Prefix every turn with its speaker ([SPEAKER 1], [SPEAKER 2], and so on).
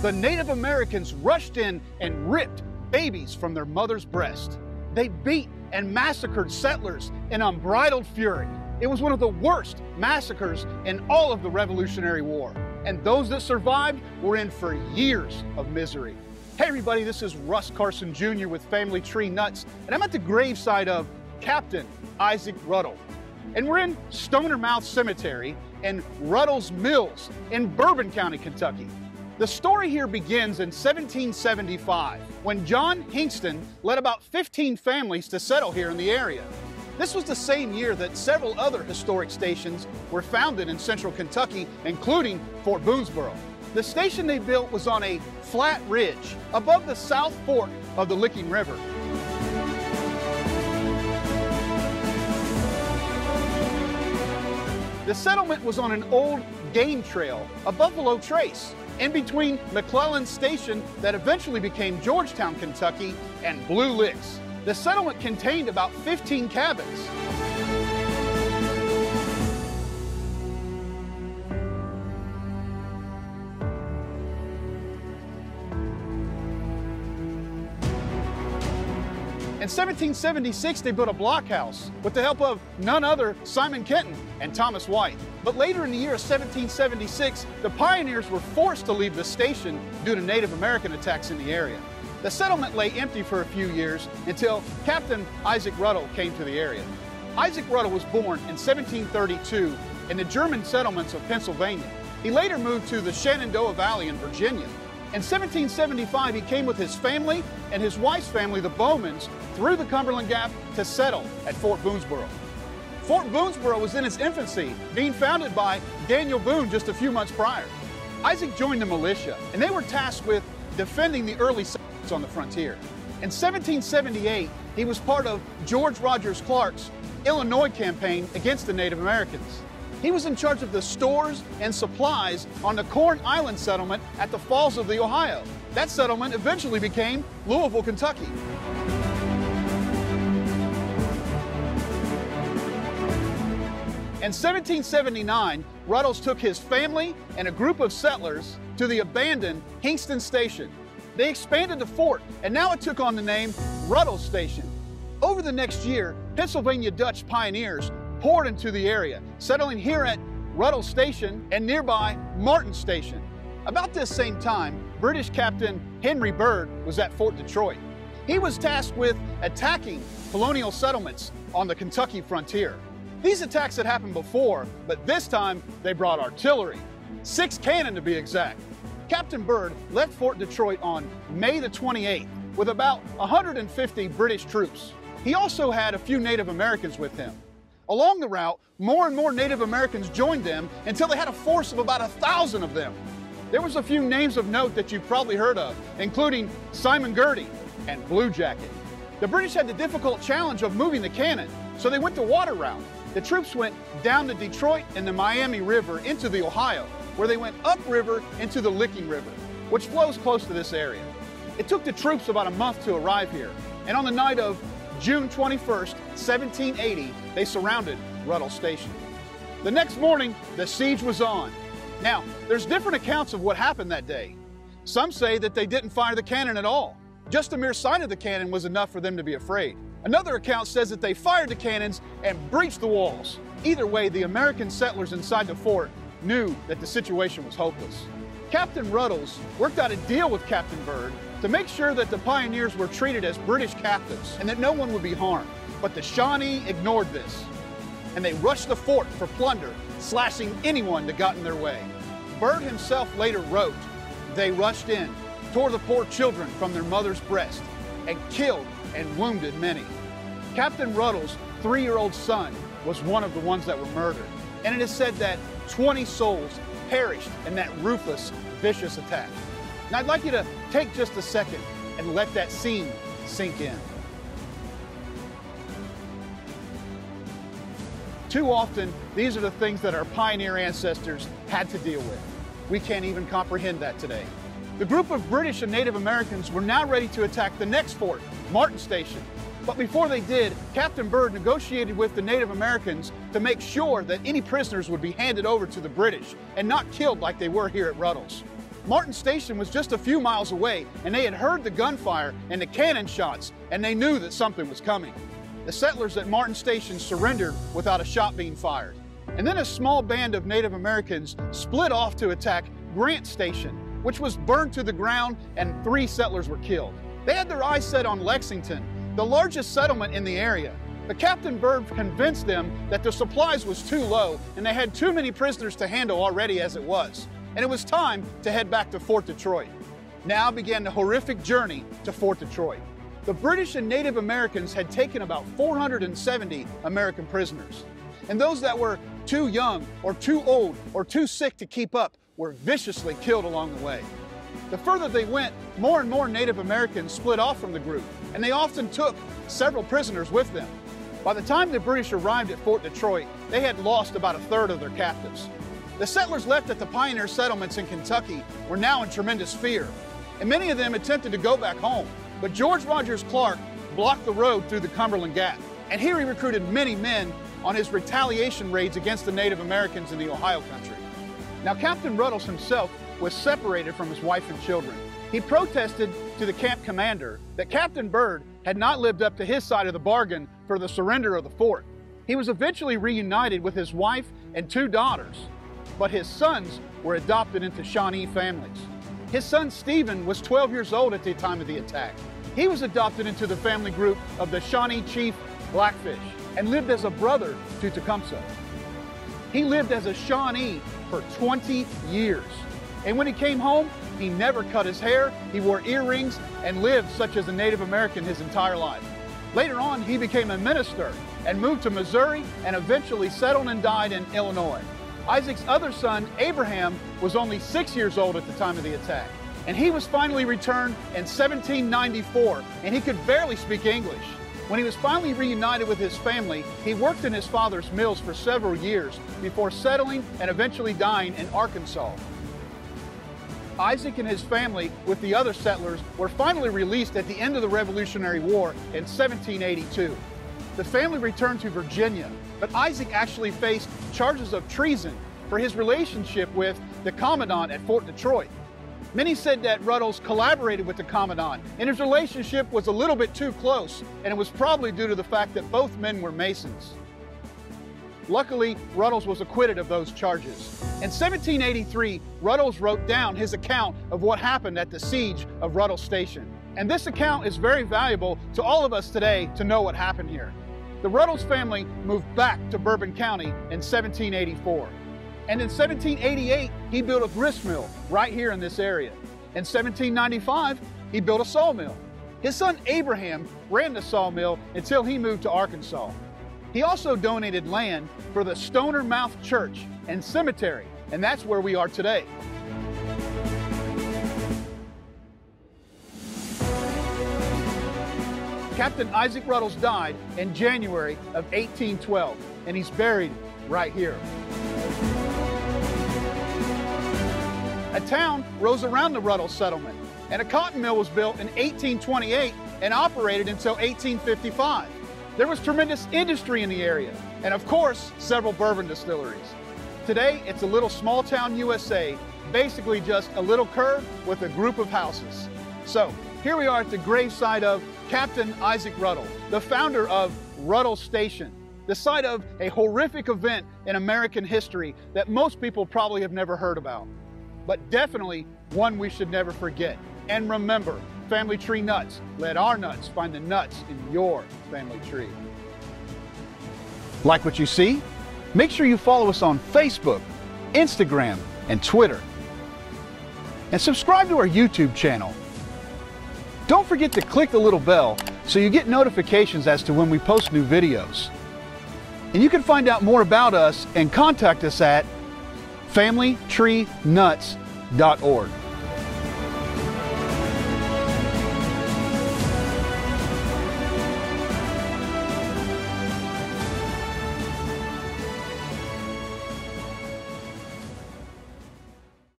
[SPEAKER 1] the Native Americans rushed in and ripped babies from their mother's breast. They beat and massacred settlers in unbridled fury. It was one of the worst massacres in all of the Revolutionary War. And those that survived were in for years of misery. Hey everybody, this is Russ Carson Jr. with Family Tree Nuts, and I'm at the graveside of Captain Isaac Ruddle. And we're in Stonermouth Cemetery in Ruddle's Mills in Bourbon County, Kentucky. The story here begins in 1775 when John Hinkston led about 15 families to settle here in the area. This was the same year that several other historic stations were founded in central Kentucky, including Fort Boonesborough. The station they built was on a flat ridge above the south fork of the Licking River. The settlement was on an old game trail, a Buffalo Trace, in between McClellan Station that eventually became Georgetown, Kentucky, and Blue Licks. The settlement contained about 15 cabins. In 1776, they built a blockhouse with the help of none other Simon Kenton and Thomas White. But later in the year of 1776, the pioneers were forced to leave the station due to Native American attacks in the area. The settlement lay empty for a few years until Captain Isaac Ruddle came to the area. Isaac Ruddle was born in 1732 in the German settlements of Pennsylvania. He later moved to the Shenandoah Valley in Virginia. In 1775, he came with his family and his wife's family, the Bowmans, through the Cumberland Gap to settle at Fort Boonesborough. Fort Boonesborough was in its infancy, being founded by Daniel Boone just a few months prior. Isaac joined the militia, and they were tasked with defending the early settlements on the frontier. In 1778, he was part of George Rogers Clark's Illinois campaign against the Native Americans. He was in charge of the stores and supplies on the Corn Island settlement at the Falls of the Ohio. That settlement eventually became Louisville, Kentucky. In 1779, Ruddles took his family and a group of settlers to the abandoned Hinkston Station. They expanded the fort, and now it took on the name Ruddles Station. Over the next year, Pennsylvania Dutch pioneers poured into the area, settling here at Ruddles Station and nearby Martin Station. About this same time, British Captain Henry Byrd was at Fort Detroit. He was tasked with attacking colonial settlements on the Kentucky frontier. These attacks had happened before, but this time they brought artillery. Six cannon to be exact. Captain Byrd left Fort Detroit on May the 28th with about 150 British troops. He also had a few Native Americans with him. Along the route, more and more Native Americans joined them until they had a force of about a thousand of them. There was a few names of note that you've probably heard of, including Simon Girty and Blue Jacket. The British had the difficult challenge of moving the cannon, so they went the water route. The troops went down the Detroit and the Miami River into the Ohio, where they went upriver into the Licking River, which flows close to this area. It took the troops about a month to arrive here, and on the night of June 21st, 1780, they surrounded Ruddle Station. The next morning, the siege was on. Now, there's different accounts of what happened that day. Some say that they didn't fire the cannon at all. Just the mere sight of the cannon was enough for them to be afraid. Another account says that they fired the cannons and breached the walls. Either way, the American settlers inside the fort knew that the situation was hopeless. Captain Ruddles worked out a deal with Captain Byrd to make sure that the pioneers were treated as British captives and that no one would be harmed. But the Shawnee ignored this, and they rushed the fort for plunder, slashing anyone that got in their way. Byrd himself later wrote, They rushed in, tore the poor children from their mother's breast, and killed and wounded many. Captain Ruddle's three year old son was one of the ones that were murdered. And it is said that 20 souls perished in that ruthless, vicious attack. Now, I'd like you to take just a second and let that scene sink in. Too often, these are the things that our pioneer ancestors had to deal with. We can't even comprehend that today. The group of British and Native Americans were now ready to attack the next fort, Martin Station. But before they did, Captain Byrd negotiated with the Native Americans to make sure that any prisoners would be handed over to the British and not killed like they were here at Ruddles. Martin Station was just a few miles away, and they had heard the gunfire and the cannon shots, and they knew that something was coming. The settlers at Martin Station surrendered without a shot being fired. And then a small band of Native Americans split off to attack Grant Station, which was burned to the ground and three settlers were killed. They had their eyes set on Lexington, the largest settlement in the area. But Captain Byrd convinced them that their supplies was too low and they had too many prisoners to handle already as it was. And it was time to head back to Fort Detroit. Now began the horrific journey to Fort Detroit. The British and Native Americans had taken about 470 American prisoners. And those that were too young or too old or too sick to keep up were viciously killed along the way. The further they went, more and more Native Americans split off from the group, and they often took several prisoners with them. By the time the British arrived at Fort Detroit, they had lost about a third of their captives. The settlers left at the pioneer settlements in Kentucky were now in tremendous fear, and many of them attempted to go back home. But George Rogers Clark blocked the road through the Cumberland Gap, and here he recruited many men on his retaliation raids against the Native Americans in the Ohio country. Now, Captain Ruddles himself was separated from his wife and children. He protested to the camp commander that Captain Byrd had not lived up to his side of the bargain for the surrender of the fort. He was eventually reunited with his wife and two daughters, but his sons were adopted into Shawnee families. His son Stephen was 12 years old at the time of the attack. He was adopted into the family group of the Shawnee Chief Blackfish and lived as a brother to Tecumseh. He lived as a Shawnee for 20 years. And when he came home, he never cut his hair, he wore earrings, and lived such as a Native American his entire life. Later on, he became a minister and moved to Missouri and eventually settled and died in Illinois. Isaac's other son, Abraham, was only six years old at the time of the attack. And he was finally returned in 1794, and he could barely speak English. When he was finally reunited with his family, he worked in his father's mills for several years before settling and eventually dying in Arkansas. Isaac and his family, with the other settlers, were finally released at the end of the Revolutionary War in 1782. The family returned to Virginia, but Isaac actually faced charges of treason for his relationship with the commandant at Fort Detroit. Many said that Ruddles collaborated with the Commandant, and his relationship was a little bit too close, and it was probably due to the fact that both men were Masons. Luckily, Ruddles was acquitted of those charges. In 1783, Ruddles wrote down his account of what happened at the siege of Ruddles Station. And this account is very valuable to all of us today to know what happened here. The Ruddles family moved back to Bourbon County in 1784. And in 1788, he built a grist mill right here in this area. In 1795, he built a sawmill. His son Abraham ran the sawmill until he moved to Arkansas. He also donated land for the Stonermouth Church and Cemetery, and that's where we are today. Captain Isaac Ruddles died in January of 1812, and he's buried right here. A town rose around the Ruddles settlement, and a cotton mill was built in 1828 and operated until 1855. There was tremendous industry in the area, and of course, several bourbon distilleries. Today, it's a little small town USA, basically just a little curve with a group of houses. So, here we are at the graveside of Captain Isaac Ruddle, the founder of Ruddle Station, the site of a horrific event in American history that most people probably have never heard about but definitely one we should never forget. And remember, Family Tree Nuts, let our nuts find the nuts in your family tree. Like what you see? Make sure you follow us on Facebook, Instagram, and Twitter. And subscribe to our YouTube channel. Don't forget to click the little bell so you get notifications as to when we post new videos. And you can find out more about us and contact us at familytreenuts.org.